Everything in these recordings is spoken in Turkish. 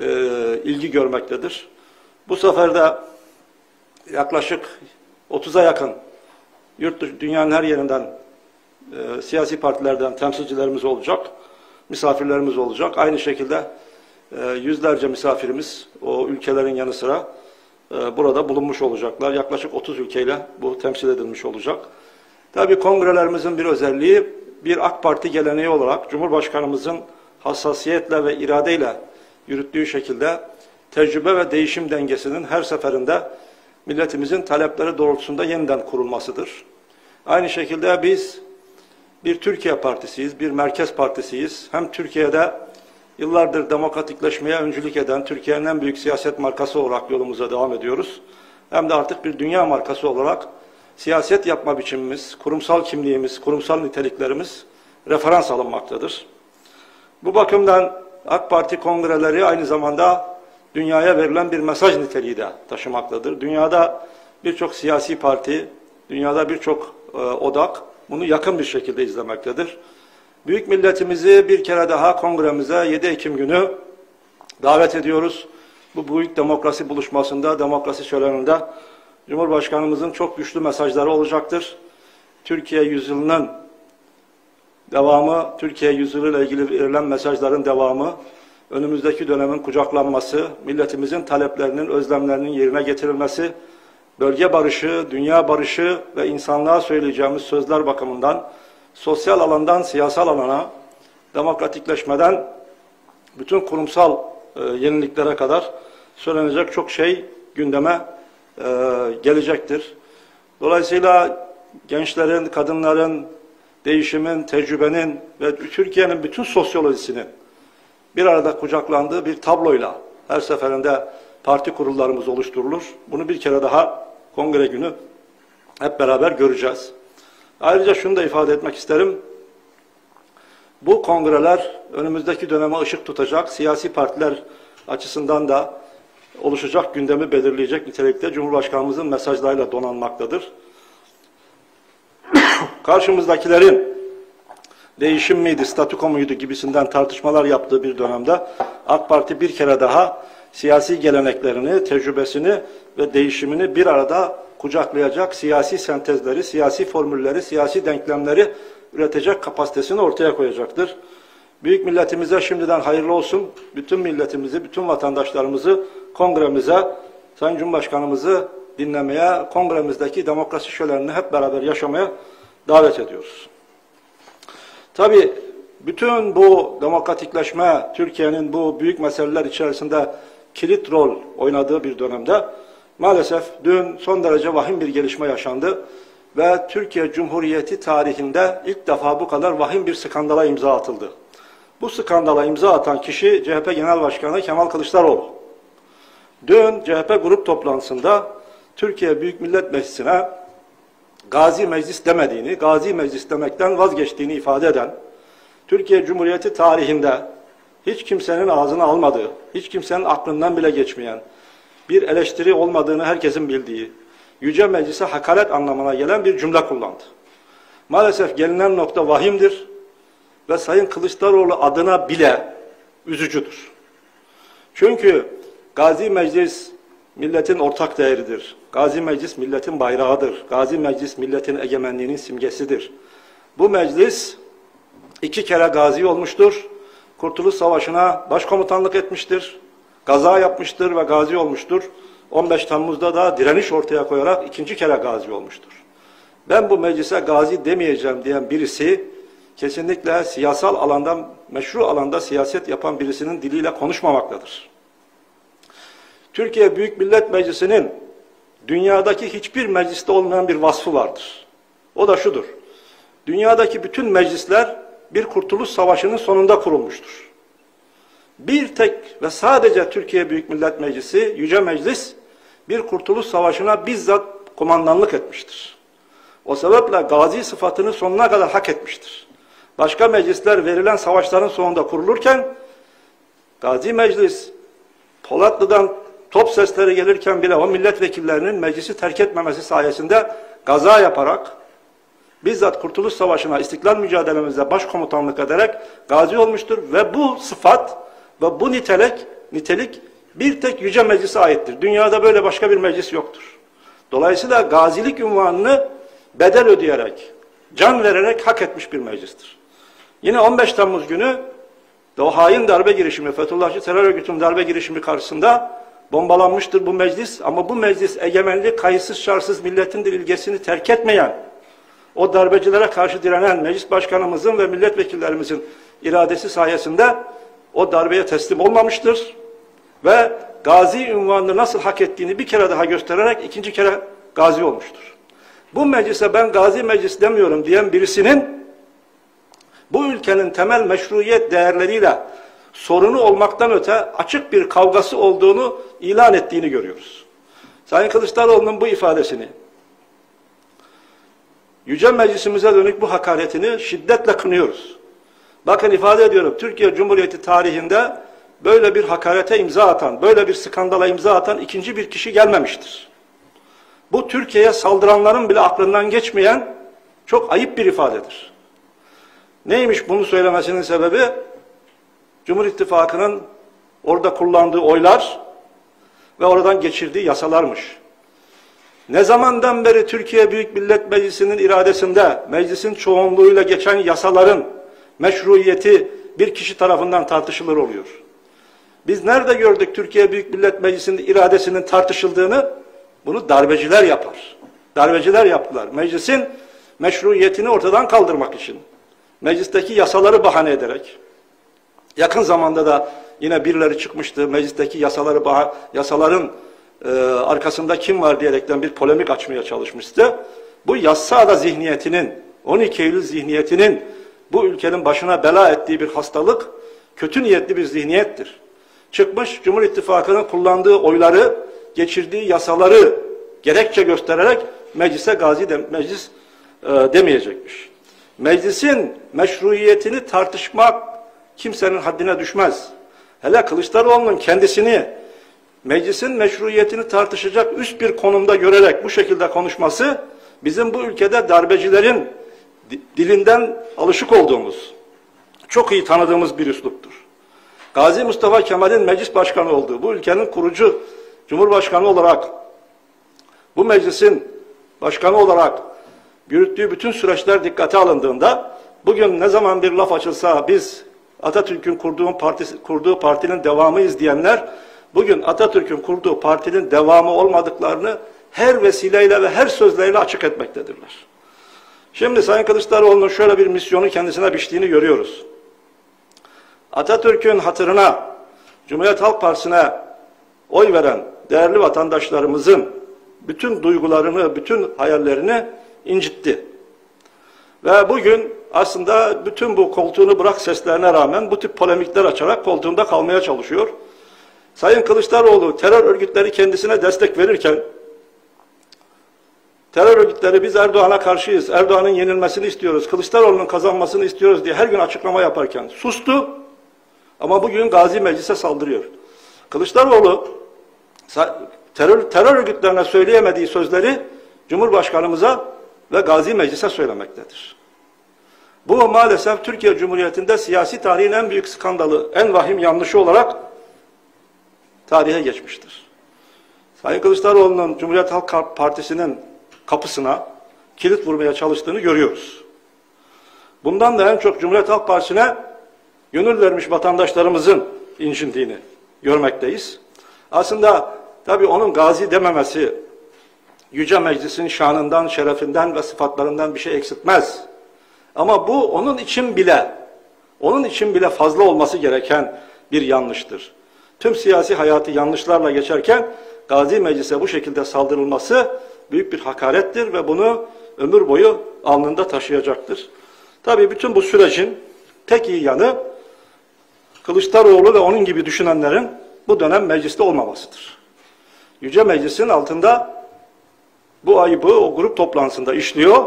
e, ilgi görmektedir. Bu sefer de yaklaşık 30'a yakın yurt dışı, dünyanın her yerinden e, siyasi partilerden temsilcilerimiz olacak, misafirlerimiz olacak. Aynı şekilde e, yüzlerce misafirimiz o ülkelerin yanı sıra e, burada bulunmuş olacaklar. Yaklaşık 30 ülkeyle bu temsil edilmiş olacak. Tabii kongrelerimizin bir özelliği bir AK Parti geleneği olarak Cumhurbaşkanımızın hassasiyetle ve iradeyle yürüttüğü şekilde tecrübe ve değişim dengesinin her seferinde milletimizin talepleri doğrultusunda yeniden kurulmasıdır. Aynı şekilde biz bir Türkiye partisiyiz, bir merkez partisiyiz. Hem Türkiye'de yıllardır demokratikleşmeye öncülük eden Türkiye'nin en büyük siyaset markası olarak yolumuza devam ediyoruz. Hem de artık bir dünya markası olarak siyaset yapma biçimimiz, kurumsal kimliğimiz, kurumsal niteliklerimiz referans alınmaktadır. Bu bakımdan AK Parti kongreleri aynı zamanda dünyaya verilen bir mesaj niteliği de taşımaktadır. Dünyada birçok siyasi parti, dünyada birçok e, odak bunu yakın bir şekilde izlemektedir. Büyük milletimizi bir kere daha kongremize 7 Ekim günü davet ediyoruz. Bu büyük demokrasi buluşmasında, demokrasi şöleninde Cumhurbaşkanımızın çok güçlü mesajları olacaktır. Türkiye yüzyılının devamı, Türkiye yüzyılıyla ilgili verilen mesajların devamı, önümüzdeki dönemin kucaklanması, milletimizin taleplerinin, özlemlerinin yerine getirilmesi, bölge barışı, dünya barışı ve insanlığa söyleyeceğimiz sözler bakımından sosyal alandan siyasal alana, demokratikleşmeden bütün kurumsal e, yeniliklere kadar söylenecek çok şey gündeme e, gelecektir. Dolayısıyla gençlerin, kadınların, değişimin, tecrübenin ve Türkiye'nin bütün sosyolojisinin bir arada kucaklandığı bir tabloyla her seferinde parti kurullarımız oluşturulur. Bunu bir kere daha kongre günü hep beraber göreceğiz. Ayrıca şunu da ifade etmek isterim. Bu kongreler önümüzdeki döneme ışık tutacak, siyasi partiler açısından da oluşacak gündemi belirleyecek nitelikte Cumhurbaşkanımızın mesajlarıyla donanmaktadır. Karşımızdakilerin değişim miydi, statüko muydu gibisinden tartışmalar yaptığı bir dönemde AK Parti bir kere daha siyasi geleneklerini, tecrübesini ve değişimini bir arada kucaklayacak siyasi sentezleri, siyasi formülleri, siyasi denklemleri üretecek kapasitesini ortaya koyacaktır. Büyük milletimize şimdiden hayırlı olsun. Bütün milletimizi, bütün vatandaşlarımızı kongremize, Sayın Cumhurbaşkanımızı dinlemeye, kongremizdeki demokrasi şölenini hep beraber yaşamaya davet ediyoruz. Tabi bütün bu demokratikleşme, Türkiye'nin bu büyük meseleler içerisinde kilit rol oynadığı bir dönemde maalesef dün son derece vahim bir gelişme yaşandı ve Türkiye Cumhuriyeti tarihinde ilk defa bu kadar vahim bir skandala imza atıldı. Bu skandala imza atan kişi CHP Genel Başkanı Kemal Kılıçdaroğlu. Dün CHP grup toplantısında Türkiye Büyük Millet Meclisi'ne Gazi Meclis demediğini, Gazi Meclis demekten vazgeçtiğini ifade eden, Türkiye Cumhuriyeti tarihinde hiç kimsenin ağzına almadığı, hiç kimsenin aklından bile geçmeyen, bir eleştiri olmadığını herkesin bildiği, Yüce Meclis'e hakaret anlamına gelen bir cümle kullandı. Maalesef gelinen nokta vahimdir ve Sayın Kılıçdaroğlu adına bile üzücüdür. Çünkü Gazi Meclis milletin ortak değeridir. Gazi Meclis milletin bayrağıdır. Gazi Meclis milletin egemenliğinin simgesidir. Bu meclis iki kere gazi olmuştur. Kurtuluş Savaşı'na başkomutanlık etmiştir. Gaza yapmıştır ve gazi olmuştur. 15 Temmuz'da da direniş ortaya koyarak ikinci kere gazi olmuştur. Ben bu meclise gazi demeyeceğim diyen birisi kesinlikle siyasal alandan, meşru alanda siyaset yapan birisinin diliyle konuşmamaktadır. Türkiye Büyük Millet Meclisi'nin dünyadaki hiçbir mecliste olmayan bir vasfı vardır. O da şudur. Dünyadaki bütün meclisler bir kurtuluş savaşının sonunda kurulmuştur. Bir tek ve sadece Türkiye Büyük Millet Meclisi, Yüce Meclis bir kurtuluş savaşına bizzat komandanlık etmiştir. O sebeple gazi sıfatını sonuna kadar hak etmiştir. Başka meclisler verilen savaşların sonunda kurulurken Gazi Meclis Polatlı'dan top sesleri gelirken bile o milletvekillerinin meclisi terk etmemesi sayesinde gaza yaparak bizzat Kurtuluş Savaşı'na istiklal mücadelemizde başkomutanlık ederek gazi olmuştur ve bu sıfat ve bu nitelik nitelik bir tek Yüce Meclis'e aittir. Dünyada böyle başka bir meclis yoktur. Dolayısıyla gazilik ünvanını bedel ödeyerek, can vererek hak etmiş bir meclistir. Yine 15 Temmuz günü de o hain darbe girişimi, Fethullahçı terör örgütünün darbe girişimi karşısında bombalanmıştır bu meclis. Ama bu meclis egemenlik kayıtsız şartsız milletin ilgesini terk etmeyen, o darbecilere karşı direnen meclis başkanımızın ve milletvekillerimizin iradesi sayesinde o darbeye teslim olmamıştır. Ve gazi ünvanını nasıl hak ettiğini bir kere daha göstererek ikinci kere gazi olmuştur. Bu meclise ben gazi meclis demiyorum diyen birisinin bu ülkenin temel meşruiyet değerleriyle sorunu olmaktan öte açık bir kavgası olduğunu ilan ettiğini görüyoruz. Sayın Kılıçdaroğlu'nun bu ifadesini Yüce Meclisimize dönük bu hakaretini şiddetle kınıyoruz. Bakın ifade ediyorum, Türkiye Cumhuriyeti tarihinde böyle bir hakarete imza atan, böyle bir skandala imza atan ikinci bir kişi gelmemiştir. Bu Türkiye'ye saldıranların bile aklından geçmeyen çok ayıp bir ifadedir. Neymiş bunu söylemesinin sebebi? Cumhur İttifakı'nın orada kullandığı oylar ve oradan geçirdiği yasalarmış. Ne zamandan beri Türkiye Büyük Millet Meclisi'nin iradesinde meclisin çoğunluğuyla geçen yasaların meşruiyeti bir kişi tarafından tartışılır oluyor. Biz nerede gördük Türkiye Büyük Millet Meclisi'nin iradesinin tartışıldığını? Bunu darbeciler yapar. Darbeciler yaptılar. Meclisin meşruiyetini ortadan kaldırmak için. Meclisteki yasaları bahane ederek. Yakın zamanda da yine birileri çıkmıştı. Meclisteki yasaları yasaların e, arkasında kim var diyerekten bir polemik açmaya çalışmıştı. Bu yassada zihniyetinin, 12 Eylül zihniyetinin bu ülkenin başına bela ettiği bir hastalık, kötü niyetli bir zihniyettir. Çıkmış Cumhur İttifakı'nın kullandığı oyları, geçirdiği yasaları gerekçe göstererek meclise gazi de, meclis e, demeyecekmiş. Meclisin meşruiyetini tartışmak kimsenin haddine düşmez. Hele Kılıçdaroğlu'nun kendisini meclisin meşruiyetini tartışacak üst bir konumda görerek bu şekilde konuşması bizim bu ülkede darbecilerin dilinden alışık olduğumuz, çok iyi tanıdığımız bir üsluptur. Gazi Mustafa Kemal'in meclis başkanı olduğu, bu ülkenin kurucu cumhurbaşkanı olarak, bu meclisin başkanı olarak yürüttüğü bütün süreçler dikkate alındığında, bugün ne zaman bir laf açılsa biz Atatürk'ün kurduğu, partisi, kurduğu partinin devamıyız diyenler, bugün Atatürk'ün kurduğu partinin devamı olmadıklarını her vesileyle ve her sözleriyle açık etmektedirler. Şimdi Sayın Kılıçdaroğlu'nun şöyle bir misyonu kendisine biçtiğini görüyoruz. Atatürk'ün hatırına, Cumhuriyet Halk Partisi'ne oy veren değerli vatandaşlarımızın bütün duygularını, bütün hayallerini incitti. Ve bugün aslında bütün bu koltuğunu bırak seslerine rağmen bu tip polemikler açarak koltuğunda kalmaya çalışıyor. Sayın Kılıçdaroğlu terör örgütleri kendisine destek verirken terör örgütleri biz Erdoğan'a karşıyız, Erdoğan'ın yenilmesini istiyoruz, Kılıçdaroğlu'nun kazanmasını istiyoruz diye her gün açıklama yaparken sustu ama bugün Gazi Meclis'e saldırıyor. Kılıçdaroğlu terör, terör örgütlerine söyleyemediği sözleri Cumhurbaşkanımıza ve Gazi Meclis'e söylemektedir. Bu maalesef Türkiye Cumhuriyeti'nde siyasi tarihin en büyük skandalı, en vahim yanlışı olarak tarihe geçmiştir. Sayın Kılıçdaroğlu'nun Cumhuriyet Halk Partisi'nin kapısına kilit vurmaya çalıştığını görüyoruz. Bundan da en çok Cumhuriyet Halk Partisi'ne gönül vermiş vatandaşlarımızın incindiğini görmekteyiz. Aslında tabii onun gazi dememesi Yüce Meclis'in şanından, şerefinden ve sıfatlarından bir şey eksiltmez. Ama bu onun için bile, onun için bile fazla olması gereken bir yanlıştır. Tüm siyasi hayatı yanlışlarla geçerken Gazi Meclis'e bu şekilde saldırılması büyük bir hakarettir ve bunu ömür boyu alnında taşıyacaktır. Tabii bütün bu sürecin tek iyi yanı Kılıçdaroğlu ve onun gibi düşünenlerin bu dönem mecliste olmamasıdır. Yüce Meclis'in altında bu ayıbı o grup toplantısında işliyor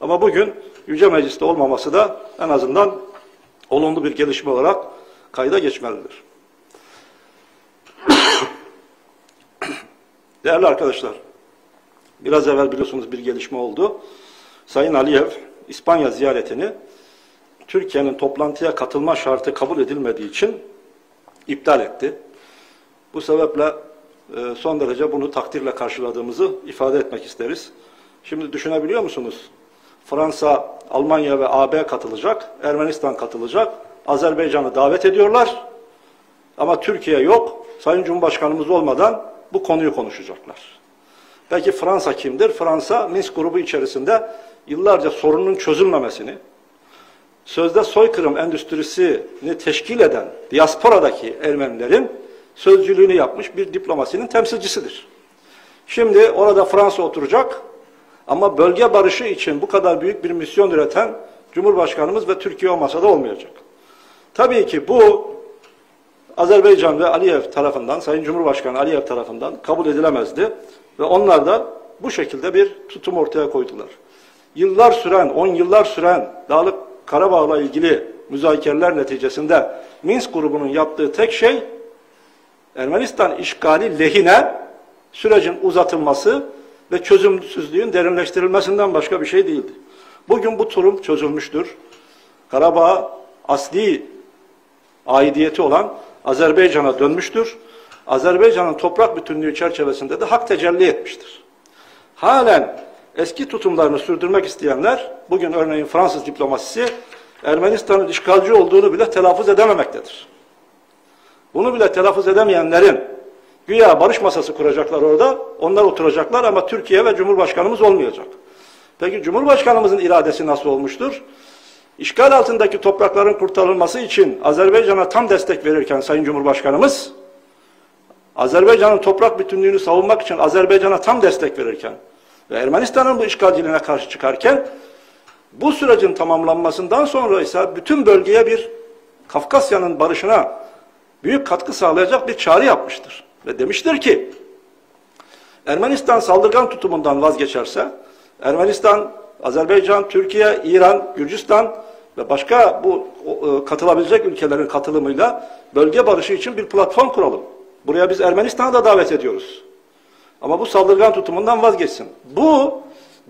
ama bugün Yüce Meclis'te olmaması da en azından olumlu bir gelişme olarak kayda geçmelidir. Değerli arkadaşlar, biraz evvel biliyorsunuz bir gelişme oldu. Sayın Aliyev, İspanya ziyaretini Türkiye'nin toplantıya katılma şartı kabul edilmediği için iptal etti. Bu sebeple son derece bunu takdirle karşıladığımızı ifade etmek isteriz. Şimdi düşünebiliyor musunuz? Fransa, Almanya ve AB katılacak, Ermenistan katılacak, Azerbaycan'ı davet ediyorlar. Ama Türkiye yok. Sayın Cumhurbaşkanımız olmadan bu konuyu konuşacaklar. Peki Fransa kimdir? Fransa Minsk grubu içerisinde yıllarca sorunun çözülmemesini, sözde soykırım endüstrisini teşkil eden diasporadaki Ermenilerin sözcülüğünü yapmış bir diplomasinin temsilcisidir. Şimdi orada Fransa oturacak ama bölge barışı için bu kadar büyük bir misyon üreten Cumhurbaşkanımız ve Türkiye o masada olmayacak. Tabii ki bu Azerbaycan ve Aliyev tarafından, Sayın Cumhurbaşkanı Aliyev tarafından kabul edilemezdi. Ve onlar da bu şekilde bir tutum ortaya koydular. Yıllar süren, on yıllar süren Dağlık Karabağ'la ilgili müzakereler neticesinde Minsk grubunun yaptığı tek şey Ermenistan işgali lehine sürecin uzatılması ve çözümsüzlüğün derinleştirilmesinden başka bir şey değildi. Bugün bu durum çözülmüştür. Karabağ asli aidiyeti olan Azerbaycan'a dönmüştür. Azerbaycan'ın toprak bütünlüğü çerçevesinde de hak tecelli etmiştir. Halen eski tutumlarını sürdürmek isteyenler, bugün örneğin Fransız diplomasisi, Ermenistan'ın işgalci olduğunu bile telaffuz edememektedir. Bunu bile telaffuz edemeyenlerin güya barış masası kuracaklar orada, onlar oturacaklar ama Türkiye ve Cumhurbaşkanımız olmayacak. Peki Cumhurbaşkanımızın iradesi nasıl olmuştur? İşgal altındaki toprakların kurtarılması için Azerbaycan'a tam destek verirken Sayın Cumhurbaşkanımız, Azerbaycan'ın toprak bütünlüğünü savunmak için Azerbaycan'a tam destek verirken ve Ermenistan'ın bu işgalciliğine karşı çıkarken bu sürecin tamamlanmasından sonra ise bütün bölgeye bir Kafkasya'nın barışına büyük katkı sağlayacak bir çağrı yapmıştır. Ve demiştir ki Ermenistan saldırgan tutumundan vazgeçerse Ermenistan, Azerbaycan, Türkiye, İran, Gürcistan ve başka bu e, katılabilecek ülkelerin katılımıyla bölge barışı için bir platform kuralım. Buraya biz Ermenistan'ı da davet ediyoruz. Ama bu saldırgan tutumundan vazgeçsin. Bu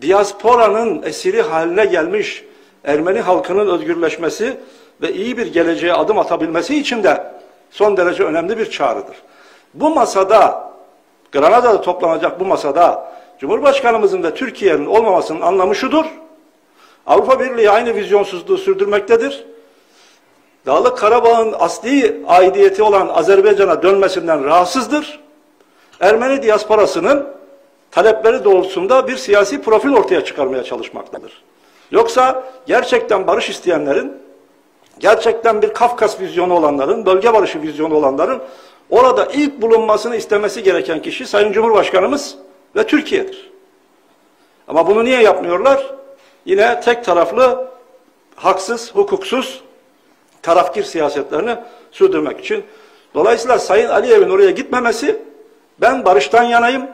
diasporanın esiri haline gelmiş Ermeni halkının özgürleşmesi ve iyi bir geleceğe adım atabilmesi için de son derece önemli bir çağrıdır. Bu masada, Granada'da toplanacak bu masada Cumhurbaşkanımızın ve Türkiye'nin olmamasının anlamı şudur. Avrupa Birliği aynı vizyonsuzluğu sürdürmektedir. Dağlık Karabağ'ın asli aidiyeti olan Azerbaycan'a dönmesinden rahatsızdır. Ermeni diasporasının talepleri doğrultusunda bir siyasi profil ortaya çıkarmaya çalışmaktadır. Yoksa gerçekten barış isteyenlerin, gerçekten bir Kafkas vizyonu olanların, bölge barışı vizyonu olanların orada ilk bulunmasını istemesi gereken kişi Sayın Cumhurbaşkanımız ve Türkiye'dir. Ama bunu niye yapmıyorlar? Yine tek taraflı, haksız, hukuksuz, tarafkir siyasetlerini sürdürmek için. Dolayısıyla Sayın Aliyev'in oraya gitmemesi, ben barıştan yanayım,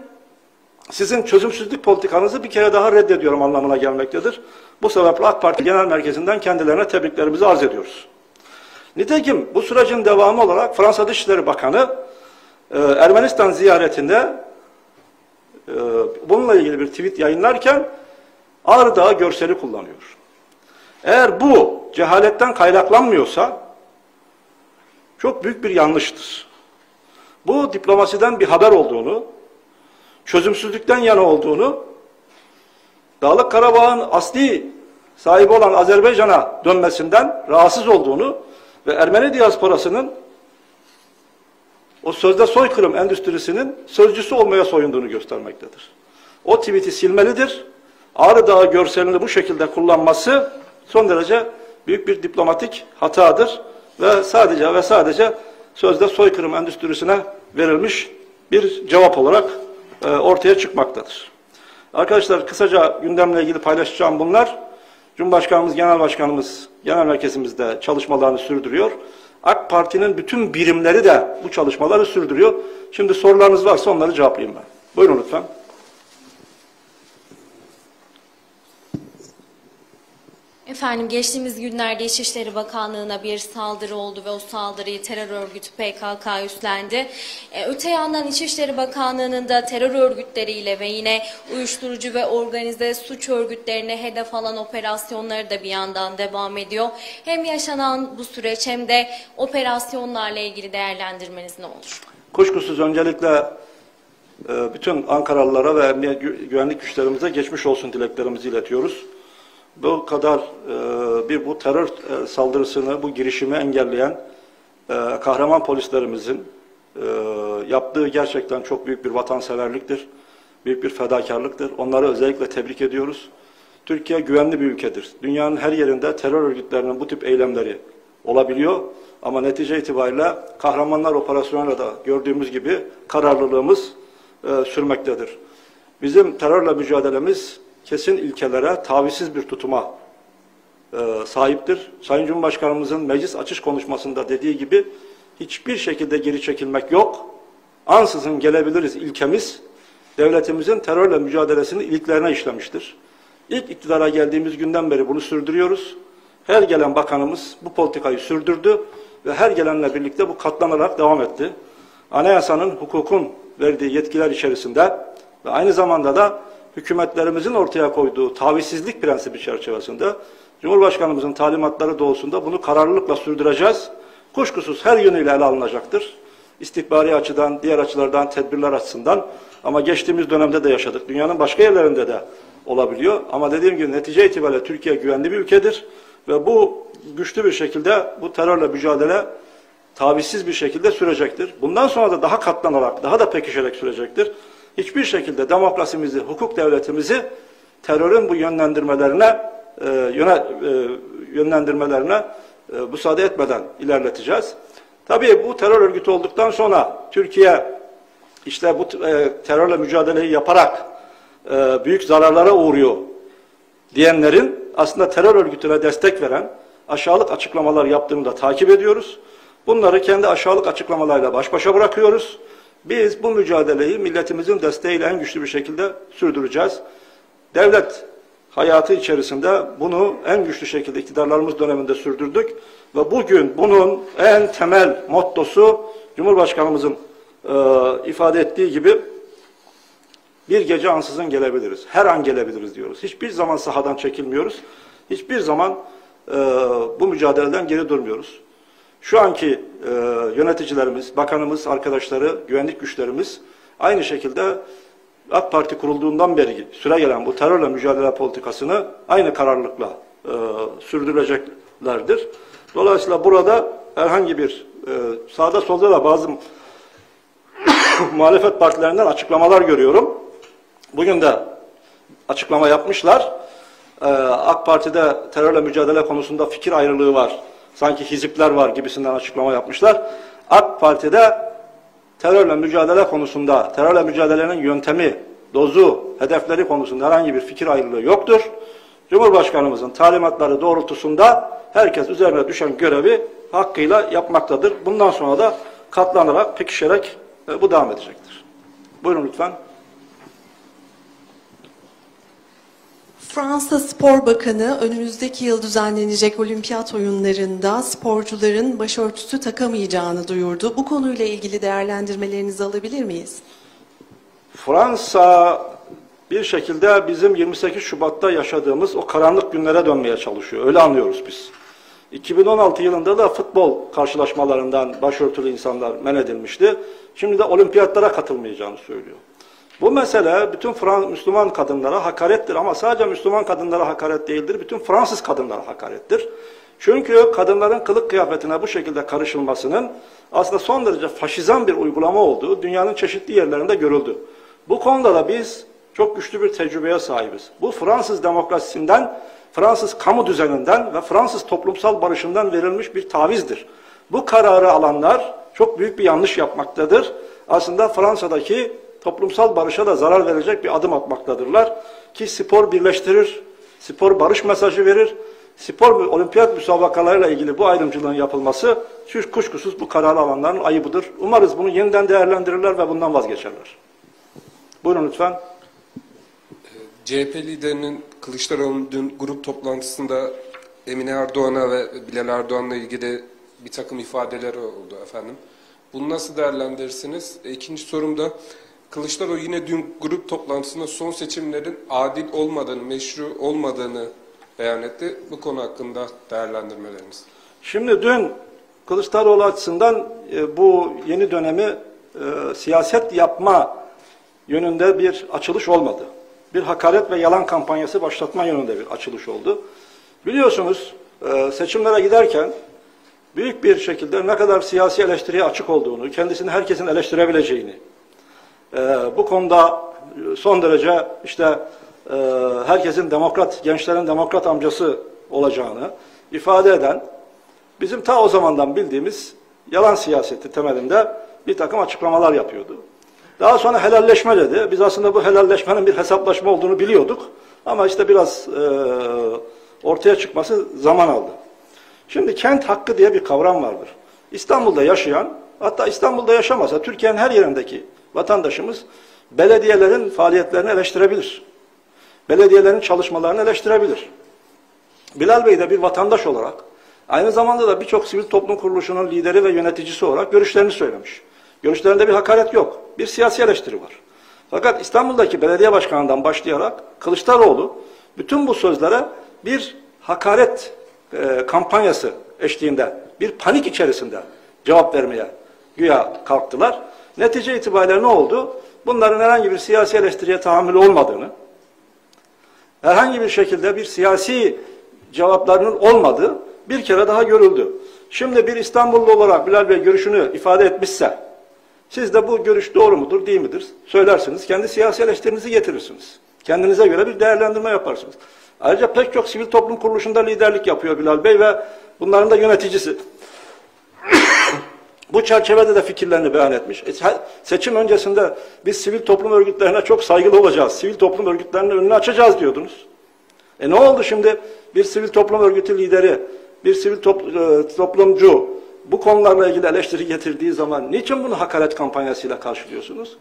sizin çözümsüzlük politikanızı bir kere daha reddediyorum anlamına gelmektedir. Bu sebeple AK Parti Genel Merkezi'nden kendilerine tebriklerimizi arz ediyoruz. Nitekim bu sürecin devamı olarak Fransa Dışişleri Bakanı e, Ermenistan ziyaretinde e, bununla ilgili bir tweet yayınlarken Ağrı Dağı görseli kullanıyor. Eğer bu cehaletten kaynaklanmıyorsa çok büyük bir yanlıştır. Bu diplomasiden bir haber olduğunu, çözümsüzlükten yana olduğunu, Dağlık Karabağ'ın asli sahibi olan Azerbaycan'a dönmesinden rahatsız olduğunu ve Ermeni diasporasının o sözde soykırım endüstrisinin sözcüsü olmaya soyunduğunu göstermektedir. O tweet'i silmelidir. Ağrı Dağı görselini bu şekilde kullanması son derece büyük bir diplomatik hatadır ve sadece ve sadece sözde soykırım endüstrisine verilmiş bir cevap olarak e, ortaya çıkmaktadır. Arkadaşlar kısaca gündemle ilgili paylaşacağım bunlar. Cumhurbaşkanımız, Genel Başkanımız, Genel Merkezimizde çalışmalarını sürdürüyor. AK Parti'nin bütün birimleri de bu çalışmaları sürdürüyor. Şimdi sorularınız varsa onları cevaplayayım ben. Buyurun lütfen. Efendim geçtiğimiz günlerde İçişleri Bakanlığı'na bir saldırı oldu ve o saldırıyı terör örgütü PKK üstlendi. Ee, öte yandan İçişleri Bakanlığı'nın da terör örgütleriyle ve yine uyuşturucu ve organize suç örgütlerine hedef alan operasyonları da bir yandan devam ediyor. Hem yaşanan bu süreç hem de operasyonlarla ilgili değerlendirmeniz ne olur? Kuşkusuz öncelikle e, bütün Ankaralılara ve güvenlik güçlerimize geçmiş olsun dileklerimizi iletiyoruz. Bu kadar e, bir bu terör e, saldırısını, bu girişimi engelleyen e, kahraman polislerimizin e, yaptığı gerçekten çok büyük bir vatanseverliktir. Büyük bir fedakarlıktır. Onları özellikle tebrik ediyoruz. Türkiye güvenli bir ülkedir. Dünyanın her yerinde terör örgütlerinin bu tip eylemleri olabiliyor. Ama netice itibariyle kahramanlar operasyonuyla da gördüğümüz gibi kararlılığımız e, sürmektedir. Bizim terörle mücadelemiz kesin ilkelere, tavizsiz bir tutuma e, sahiptir. Sayın Cumhurbaşkanımızın meclis açış konuşmasında dediği gibi hiçbir şekilde geri çekilmek yok. Ansızın gelebiliriz ilkemiz devletimizin terörle mücadelesinin ilklerine işlemiştir. İlk iktidara geldiğimiz günden beri bunu sürdürüyoruz. Her gelen bakanımız bu politikayı sürdürdü ve her gelenle birlikte bu katlanarak devam etti. Anayasanın, hukukun verdiği yetkiler içerisinde ve aynı zamanda da hükümetlerimizin ortaya koyduğu tavizsizlik prensibi çerçevesinde Cumhurbaşkanımızın talimatları doğrultusunda bunu kararlılıkla sürdüreceğiz. Kuşkusuz her yönüyle ele alınacaktır. İstihbari açıdan, diğer açılardan, tedbirler açısından ama geçtiğimiz dönemde de yaşadık. Dünyanın başka yerlerinde de olabiliyor. Ama dediğim gibi netice itibariyle Türkiye güvenli bir ülkedir ve bu güçlü bir şekilde bu terörle mücadele tavizsiz bir şekilde sürecektir. Bundan sonra da daha katlanarak, daha da pekişerek sürecektir. Hiçbir şekilde demokrasimizi, hukuk devletimizi terörün bu yönlendirmelerine e, yöne, e, yönlendirmelerine e, müsaade etmeden ilerleteceğiz. Tabii bu terör örgütü olduktan sonra Türkiye işte bu e, terörle mücadeleyi yaparak e, büyük zararlara uğruyor diyenlerin aslında terör örgütüne destek veren aşağılık açıklamalar yaptığını da takip ediyoruz. Bunları kendi aşağılık açıklamalarıyla baş başa bırakıyoruz. Biz bu mücadeleyi milletimizin desteğiyle en güçlü bir şekilde sürdüreceğiz. Devlet hayatı içerisinde bunu en güçlü şekilde iktidarlarımız döneminde sürdürdük ve bugün bunun en temel mottosu Cumhurbaşkanımızın e, ifade ettiği gibi bir gece ansızın gelebiliriz. Her an gelebiliriz diyoruz. Hiçbir zaman sahadan çekilmiyoruz. Hiçbir zaman e, bu mücadeleden geri durmuyoruz. Şu anki e, yöneticilerimiz, bakanımız, arkadaşları, güvenlik güçlerimiz aynı şekilde AK Parti kurulduğundan beri süre gelen bu terörle mücadele politikasını aynı kararlılıkla e, sürdüreceklerdir. Dolayısıyla burada herhangi bir e, sağda solda da bazı muhalefet partilerinden açıklamalar görüyorum. Bugün de açıklama yapmışlar. Ee, AK Parti'de terörle mücadele konusunda fikir ayrılığı var. Sanki hizipler var gibisinden açıklama yapmışlar. AK Parti'de terörle mücadele konusunda, terörle mücadelenin yöntemi, dozu, hedefleri konusunda herhangi bir fikir ayrılığı yoktur. Cumhurbaşkanımızın talimatları doğrultusunda herkes üzerine düşen görevi hakkıyla yapmaktadır. Bundan sonra da katlanarak, pekişerek e, bu devam edecektir. Buyurun lütfen. Fransa Spor Bakanı önümüzdeki yıl düzenlenecek olimpiyat oyunlarında sporcuların başörtüsü takamayacağını duyurdu. Bu konuyla ilgili değerlendirmelerinizi alabilir miyiz? Fransa bir şekilde bizim 28 Şubat'ta yaşadığımız o karanlık günlere dönmeye çalışıyor. Öyle anlıyoruz biz. 2016 yılında da futbol karşılaşmalarından başörtülü insanlar men edilmişti. Şimdi de olimpiyatlara katılmayacağını söylüyor. Bu mesele bütün Frans Müslüman kadınlara hakarettir ama sadece Müslüman kadınlara hakaret değildir. Bütün Fransız kadınlara hakarettir. Çünkü kadınların kılık kıyafetine bu şekilde karışılmasının aslında son derece faşizan bir uygulama olduğu dünyanın çeşitli yerlerinde görüldü. Bu konuda da biz çok güçlü bir tecrübeye sahibiz. Bu Fransız demokrasisinden, Fransız kamu düzeninden ve Fransız toplumsal barışından verilmiş bir tavizdir. Bu kararı alanlar çok büyük bir yanlış yapmaktadır. Aslında Fransa'daki toplumsal barışa da zarar verecek bir adım atmaktadırlar. Ki spor birleştirir, spor barış mesajı verir. Spor olimpiyat müsabakalarıyla ilgili bu ayrımcılığın yapılması kuşkusuz bu kararı alanların ayıbıdır. Umarız bunu yeniden değerlendirirler ve bundan vazgeçerler. Buyurun lütfen. CHP liderinin Kılıçdaroğlu'nun dün grup toplantısında Emine Erdoğan'a ve Bilal Erdoğan'la ilgili bir takım ifadeleri oldu efendim. Bunu nasıl değerlendirirsiniz? E, İkinci sorum da Kılıçdaroğlu yine dün grup toplantısında son seçimlerin adil olmadığını, meşru olmadığını beyan etti. Bu konu hakkında değerlendirmeleriniz. Şimdi dün Kılıçdaroğlu açısından e, bu yeni dönemi e, siyaset yapma yönünde bir açılış olmadı. Bir hakaret ve yalan kampanyası başlatma yönünde bir açılış oldu. Biliyorsunuz e, seçimlere giderken büyük bir şekilde ne kadar siyasi eleştiriye açık olduğunu, kendisini herkesin eleştirebileceğini, e, bu konuda son derece işte e, herkesin demokrat, gençlerin demokrat amcası olacağını ifade eden bizim ta o zamandan bildiğimiz yalan siyaseti temelinde bir takım açıklamalar yapıyordu. Daha sonra helalleşme dedi. Biz aslında bu helalleşmenin bir hesaplaşma olduğunu biliyorduk. Ama işte biraz e, ortaya çıkması zaman aldı. Şimdi kent hakkı diye bir kavram vardır. İstanbul'da yaşayan, hatta İstanbul'da yaşamasa Türkiye'nin her yerindeki vatandaşımız belediyelerin faaliyetlerini eleştirebilir. Belediyelerin çalışmalarını eleştirebilir. Bilal Bey de bir vatandaş olarak aynı zamanda da birçok sivil toplum kuruluşunun lideri ve yöneticisi olarak görüşlerini söylemiş. Görüşlerinde bir hakaret yok. Bir siyasi eleştiri var. Fakat İstanbul'daki belediye başkanından başlayarak Kılıçdaroğlu bütün bu sözlere bir hakaret e, kampanyası eşliğinde, bir panik içerisinde cevap vermeye güya kalktılar. Netice itibariyle ne oldu? Bunların herhangi bir siyasi eleştiriye tahammülü olmadığını, herhangi bir şekilde bir siyasi cevaplarının olmadığı bir kere daha görüldü. Şimdi bir İstanbullu olarak Bilal Bey görüşünü ifade etmişse, siz de bu görüş doğru mudur, değil midir söylersiniz. Kendi siyasi eleştirinizi getirirsiniz. Kendinize göre bir değerlendirme yaparsınız. Ayrıca pek çok sivil toplum kuruluşunda liderlik yapıyor Bilal Bey ve bunların da yöneticisi. Bu çerçevede de fikirlerini beyan etmiş. E, seçim öncesinde biz sivil toplum örgütlerine çok saygılı olacağız. Sivil toplum örgütlerinin önünü açacağız diyordunuz. E ne oldu şimdi? Bir sivil toplum örgütü lideri, bir sivil topl- e, toplumcu bu konularla ilgili eleştiri getirdiği zaman niçin bunu hakaret kampanyasıyla karşılıyorsunuz?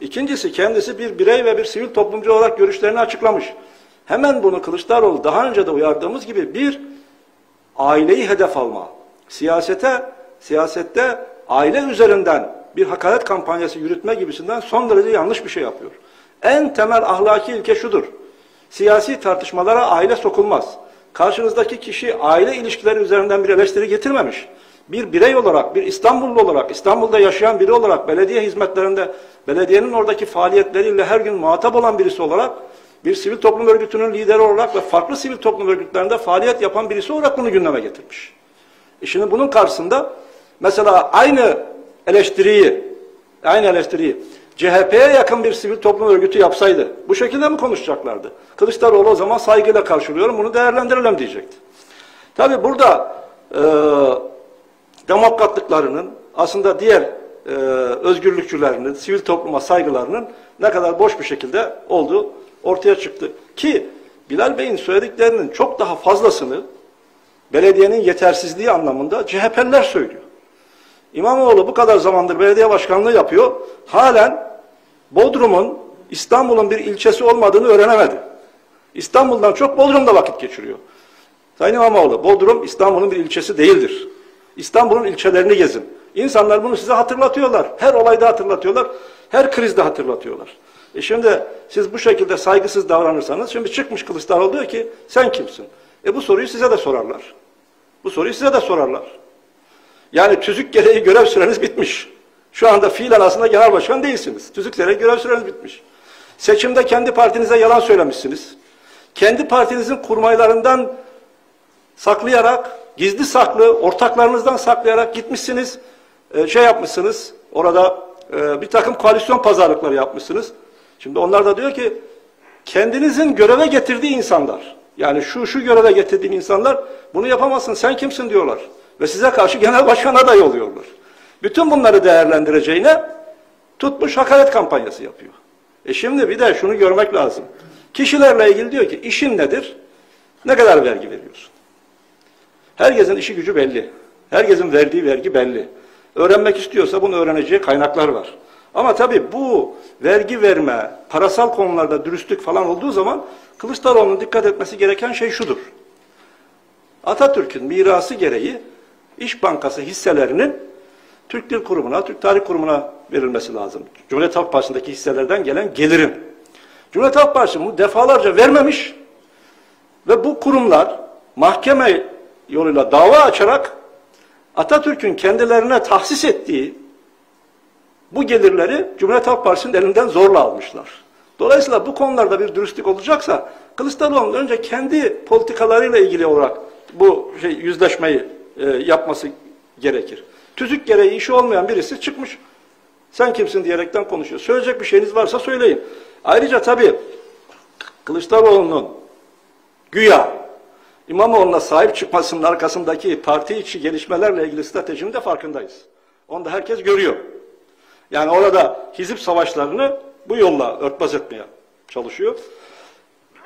İkincisi kendisi bir birey ve bir sivil toplumcu olarak görüşlerini açıklamış. Hemen bunu Kılıçdaroğlu daha önce de uyardığımız gibi bir aileyi hedef alma, siyasete, siyasette aile üzerinden bir hakaret kampanyası yürütme gibisinden son derece yanlış bir şey yapıyor. En temel ahlaki ilke şudur. Siyasi tartışmalara aile sokulmaz. Karşınızdaki kişi aile ilişkileri üzerinden bir eleştiri getirmemiş. Bir birey olarak, bir İstanbullu olarak, İstanbul'da yaşayan biri olarak, belediye hizmetlerinde, belediyenin oradaki faaliyetleriyle her gün muhatap olan birisi olarak, bir sivil toplum örgütünün lideri olarak ve farklı sivil toplum örgütlerinde faaliyet yapan birisi olarak bunu gündeme getirmiş. E şimdi bunun karşısında mesela aynı eleştiriyi, aynı eleştiriyi CHP'ye yakın bir sivil toplum örgütü yapsaydı bu şekilde mi konuşacaklardı? Kılıçdaroğlu o zaman saygıyla karşılıyorum bunu değerlendirelim diyecekti. Tabi burada e, demokratlıklarının aslında diğer e, özgürlükçülerinin, sivil topluma saygılarının ne kadar boş bir şekilde olduğu ortaya çıktı. Ki Bilal Bey'in söylediklerinin çok daha fazlasını belediyenin yetersizliği anlamında CHP'liler söylüyor. İmamoğlu bu kadar zamandır belediye başkanlığı yapıyor. Halen Bodrum'un İstanbul'un bir ilçesi olmadığını öğrenemedi. İstanbul'dan çok Bodrum'da vakit geçiriyor. Sayın İmamoğlu, Bodrum İstanbul'un bir ilçesi değildir. İstanbul'un ilçelerini gezin. İnsanlar bunu size hatırlatıyorlar. Her olayda hatırlatıyorlar. Her krizde hatırlatıyorlar. E şimdi siz bu şekilde saygısız davranırsanız şimdi çıkmış Kılıçdaroğlu diyor ki sen kimsin? E bu soruyu size de sorarlar. Bu soruyu size de sorarlar. Yani tüzük gereği görev süreniz bitmiş. Şu anda fiilen aslında genel başkan değilsiniz. Tüzük gereği görev süreniz bitmiş. Seçimde kendi partinize yalan söylemişsiniz. Kendi partinizin kurmaylarından saklayarak, gizli saklı, ortaklarınızdan saklayarak gitmişsiniz, e, şey yapmışsınız, orada e, bir takım koalisyon pazarlıkları yapmışsınız. Şimdi onlar da diyor ki, kendinizin göreve getirdiği insanlar, yani şu şu göreve getirdiğin insanlar bunu yapamazsın, sen kimsin diyorlar. Ve size karşı genel başkan adayı oluyorlar. Bütün bunları değerlendireceğine tutmuş hakaret kampanyası yapıyor. E şimdi bir de şunu görmek lazım. Kişilerle ilgili diyor ki işin nedir? Ne kadar vergi veriyorsun? Herkesin işi gücü belli. Herkesin verdiği vergi belli. Öğrenmek istiyorsa bunu öğreneceği kaynaklar var. Ama tabii bu vergi verme, parasal konularda dürüstlük falan olduğu zaman Kılıçdaroğlu'nun dikkat etmesi gereken şey şudur. Atatürk'ün mirası gereği İş Bankası hisselerinin Türk Dil Kurumu'na, Türk Tarih Kurumu'na verilmesi lazım. Cumhuriyet Halk Partisi'ndeki hisselerden gelen gelirin. Cumhuriyet Halk Partisi bunu defalarca vermemiş ve bu kurumlar mahkeme yoluyla dava açarak Atatürk'ün kendilerine tahsis ettiği bu gelirleri Cumhuriyet Halk Partisi'nin elinden zorla almışlar. Dolayısıyla bu konularda bir dürüstlük olacaksa Kılıçdaroğlu'nun önce kendi politikalarıyla ilgili olarak bu şey yüzleşmeyi e, yapması gerekir. Tüzük gereği işi olmayan birisi çıkmış. Sen kimsin diyerekten konuşuyor. Söyleyecek bir şeyiniz varsa söyleyin. Ayrıca tabii Kılıçdaroğlu'nun güya İmamoğlu'na sahip çıkmasının arkasındaki parti içi gelişmelerle ilgili stratejinin de farkındayız. Onu da herkes görüyor. Yani orada hizip savaşlarını bu yolla örtbas etmeye çalışıyor.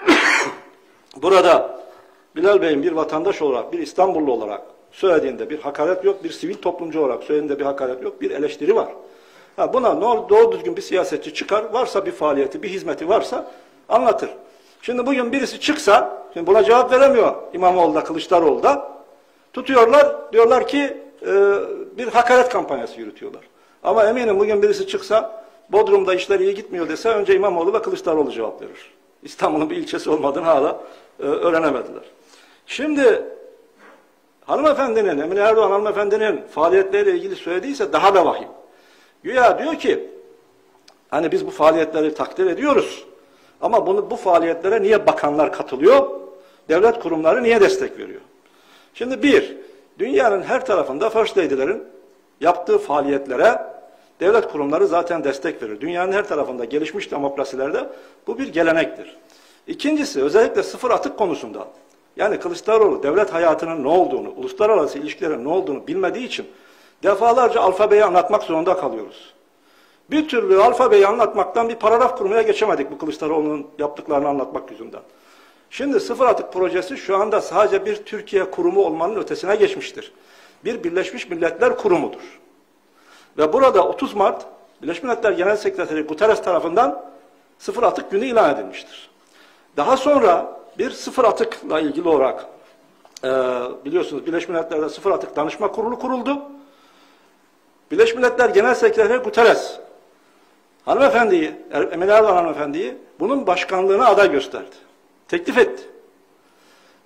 Burada Bilal Bey'in bir vatandaş olarak, bir İstanbullu olarak söylediğinde bir hakaret yok, bir sivil toplumcu olarak söylediğinde bir hakaret yok, bir eleştiri var. Ha buna doğru, düzgün bir siyasetçi çıkar, varsa bir faaliyeti, bir hizmeti varsa anlatır. Şimdi bugün birisi çıksa, şimdi buna cevap veremiyor İmamoğlu da Kılıçdaroğlu da, tutuyorlar, diyorlar ki e, bir hakaret kampanyası yürütüyorlar. Ama eminim bugün birisi çıksa, Bodrum'da işler iyi gitmiyor dese önce İmamoğlu ve Kılıçdaroğlu cevap verir. İstanbul'un bir ilçesi olmadığını hala e, öğrenemediler. Şimdi hanımefendinin, Emine Erdoğan hanımefendinin faaliyetleriyle ilgili söylediyse daha da vahim. Güya diyor ki, hani biz bu faaliyetleri takdir ediyoruz ama bunu bu faaliyetlere niye bakanlar katılıyor? Devlet kurumları niye destek veriyor? Şimdi bir, dünyanın her tarafında First Lady'lerin yaptığı faaliyetlere devlet kurumları zaten destek verir. Dünyanın her tarafında gelişmiş demokrasilerde bu bir gelenektir. İkincisi özellikle sıfır atık konusunda yani Kılıçdaroğlu devlet hayatının ne olduğunu, uluslararası ilişkilerin ne olduğunu bilmediği için defalarca alfabeyi anlatmak zorunda kalıyoruz. Bir türlü alfabeyi anlatmaktan bir paragraf kurmaya geçemedik bu Kılıçdaroğlu'nun yaptıklarını anlatmak yüzünden. Şimdi sıfır atık projesi şu anda sadece bir Türkiye kurumu olmanın ötesine geçmiştir. Bir Birleşmiş Milletler kurumudur. Ve burada 30 Mart Birleşmiş Milletler Genel Sekreteri Guterres tarafından sıfır atık günü ilan edilmiştir. Daha sonra bir sıfır atıkla ilgili olarak e, biliyorsunuz Birleşmiş Milletler'de sıfır atık danışma kurulu kuruldu. Birleşmiş Milletler Genel Sekreteri Guterres hanımefendiyi, Emine Erdoğan hanımefendiyi bunun başkanlığına aday gösterdi. Teklif etti.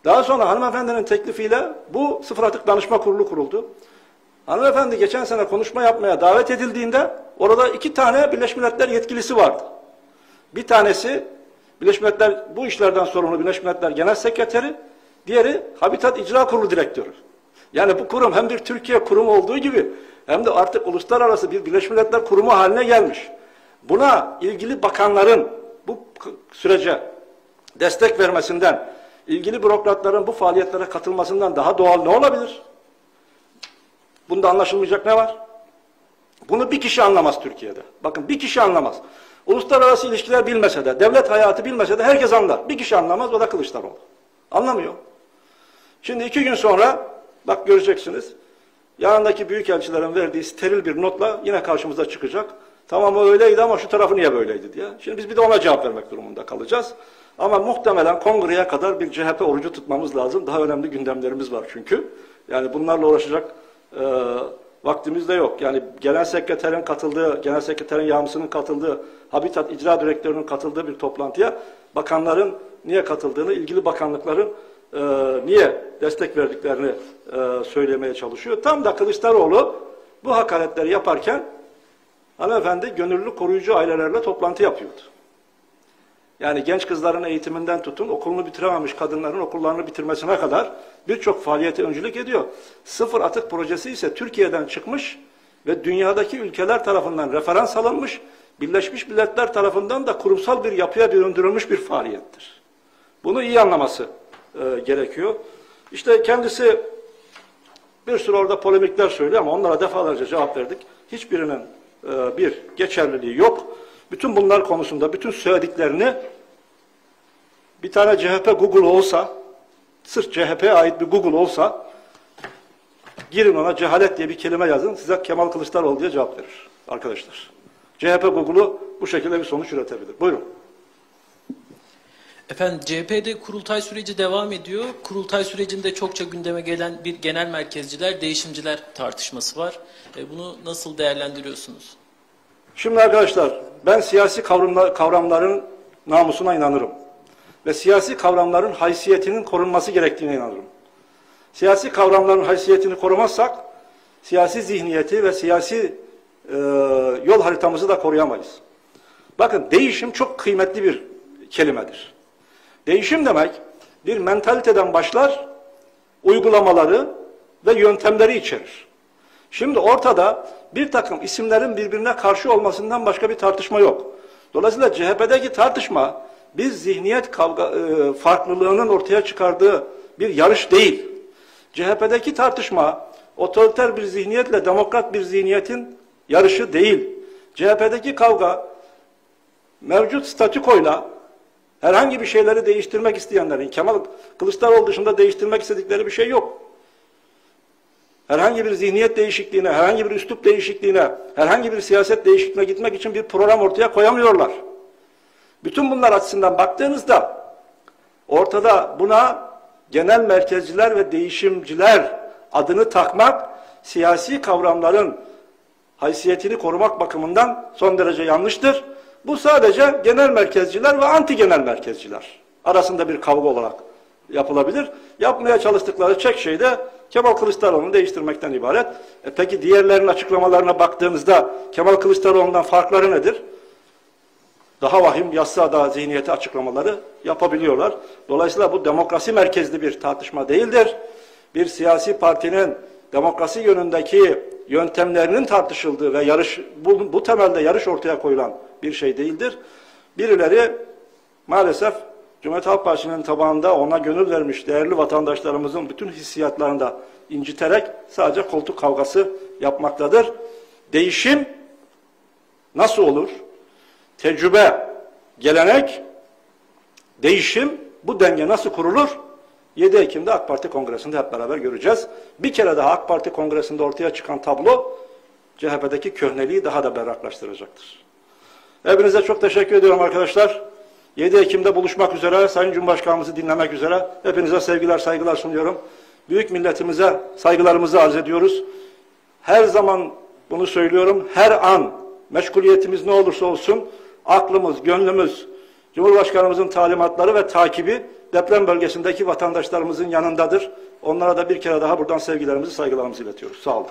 Daha sonra hanımefendinin teklifiyle bu sıfır atık danışma kurulu kuruldu. Hanımefendi geçen sene konuşma yapmaya davet edildiğinde orada iki tane Birleşmiş Milletler yetkilisi vardı. Bir tanesi Birleşmiş Milletler bu işlerden sorumlu Birleşmiş Milletler Genel Sekreteri, diğeri Habitat İcra Kurulu Direktörü. Yani bu kurum hem bir Türkiye kurumu olduğu gibi hem de artık uluslararası bir Birleşmiş Milletler kurumu haline gelmiş. Buna ilgili bakanların bu sürece destek vermesinden, ilgili bürokratların bu faaliyetlere katılmasından daha doğal ne olabilir? Bunda anlaşılmayacak ne var? Bunu bir kişi anlamaz Türkiye'de. Bakın bir kişi anlamaz. Uluslararası ilişkiler bilmese de, devlet hayatı bilmese de herkes anlar. Bir kişi anlamaz, o da Kılıçdaroğlu. Anlamıyor. Şimdi iki gün sonra, bak göreceksiniz, yanındaki büyükelçilerin verdiği steril bir notla yine karşımıza çıkacak. Tamam o öyleydi ama şu tarafı niye böyleydi diye. Şimdi biz bir de ona cevap vermek durumunda kalacağız. Ama muhtemelen kongreye kadar bir CHP orucu tutmamız lazım. Daha önemli gündemlerimiz var çünkü. Yani bunlarla uğraşacak e, vaktimiz de yok. Yani genel sekreterin katıldığı, genel sekreterin yardımcısının katıldığı, Habitat İcra Direktörü'nün katıldığı bir toplantıya bakanların niye katıldığını, ilgili bakanlıkların e, niye destek verdiklerini e, söylemeye çalışıyor. Tam da Kılıçdaroğlu bu hakaretleri yaparken hanımefendi gönüllü koruyucu ailelerle toplantı yapıyordu. Yani genç kızların eğitiminden tutun, okulunu bitirememiş kadınların okullarını bitirmesine kadar birçok faaliyete öncülük ediyor. Sıfır atık projesi ise Türkiye'den çıkmış ve dünyadaki ülkeler tarafından referans alınmış, Birleşmiş Milletler tarafından da kurumsal bir yapıya büründürülmüş bir faaliyettir. Bunu iyi anlaması e, gerekiyor. İşte kendisi bir sürü orada polemikler söylüyor ama onlara defalarca cevap verdik. Hiçbirinin e, bir geçerliliği yok. Bütün bunlar konusunda bütün söylediklerini bir tane CHP Google olsa, sırf CHP'ye ait bir Google olsa, girin ona cehalet diye bir kelime yazın, size Kemal Kılıçdaroğlu diye cevap verir arkadaşlar. CHP Google'u bu şekilde bir sonuç üretebilir. Buyurun. Efendim CHP'de kurultay süreci devam ediyor. Kurultay sürecinde çokça gündeme gelen bir genel merkezciler, değişimciler tartışması var. E, bunu nasıl değerlendiriyorsunuz? Şimdi arkadaşlar ben siyasi kavramlar, kavramların namusuna inanırım. Ve siyasi kavramların haysiyetinin korunması gerektiğine inanırım. Siyasi kavramların haysiyetini korumazsak siyasi zihniyeti ve siyasi e, yol haritamızı da koruyamayız. Bakın değişim çok kıymetli bir kelimedir. Değişim demek bir mentaliteden başlar, uygulamaları ve yöntemleri içerir. Şimdi ortada bir takım isimlerin birbirine karşı olmasından başka bir tartışma yok. Dolayısıyla CHP'deki tartışma bir zihniyet kavga, e, farklılığının ortaya çıkardığı bir yarış değil. CHP'deki tartışma otoriter bir zihniyetle demokrat bir zihniyetin yarışı değil. CHP'deki kavga mevcut statükoyla herhangi bir şeyleri değiştirmek isteyenlerin, Kemal Kılıçdaroğlu dışında değiştirmek istedikleri bir şey yok. Herhangi bir zihniyet değişikliğine, herhangi bir üslup değişikliğine, herhangi bir siyaset değişikliğine gitmek için bir program ortaya koyamıyorlar. Bütün bunlar açısından baktığınızda ortada buna genel merkezciler ve değişimciler adını takmak siyasi kavramların haysiyetini korumak bakımından son derece yanlıştır. Bu sadece genel merkezciler ve anti genel merkezciler arasında bir kavga olarak yapılabilir. Yapmaya çalıştıkları tek şey de Kemal Kılıçdaroğlu'nu değiştirmekten ibaret. E peki diğerlerinin açıklamalarına baktığımızda Kemal Kılıçdaroğlu'ndan farkları nedir? Daha vahim yassa da zihniyeti açıklamaları yapabiliyorlar. Dolayısıyla bu demokrasi merkezli bir tartışma değildir. Bir siyasi partinin demokrasi yönündeki yöntemlerinin tartışıldığı ve yarış bu, bu temelde yarış ortaya koyulan bir şey değildir. Birileri maalesef Cumhuriyet Halk Partisi'nin tabağında ona gönül vermiş değerli vatandaşlarımızın bütün hissiyatlarını da inciterek sadece koltuk kavgası yapmaktadır. Değişim nasıl olur? Tecrübe, gelenek, değişim bu denge nasıl kurulur? 7 Ekim'de AK Parti Kongresi'nde hep beraber göreceğiz. Bir kere daha AK Parti Kongresi'nde ortaya çıkan tablo CHP'deki köhneliği daha da berraklaştıracaktır. Hepinize çok teşekkür ediyorum arkadaşlar. 7 Ekim'de buluşmak üzere, Sayın Cumhurbaşkanımızı dinlemek üzere. Hepinize sevgiler, saygılar sunuyorum. Büyük milletimize saygılarımızı arz ediyoruz. Her zaman bunu söylüyorum. Her an meşguliyetimiz ne olursa olsun aklımız, gönlümüz, Cumhurbaşkanımızın talimatları ve takibi deprem bölgesindeki vatandaşlarımızın yanındadır. Onlara da bir kere daha buradan sevgilerimizi, saygılarımızı iletiyoruz. Sağ olun.